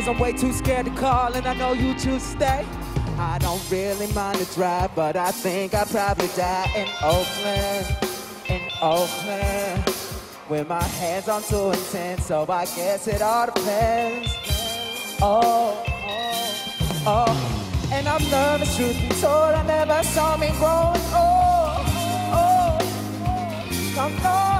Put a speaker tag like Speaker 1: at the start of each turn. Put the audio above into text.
Speaker 1: cause I'm way too scared to call, and I know you choose to stay. I don't really mind the drive, but I think I'd probably die in Oakland, in Oakland. With my hands on too intense, so I guess it all depends. Oh, oh, oh. And I'm nervous, truth be told, I never saw me growing. Oh, oh, oh. Come on.